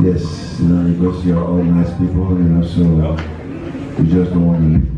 Yes, you know, it goes all your nice people, you know, so we just don't want to leave.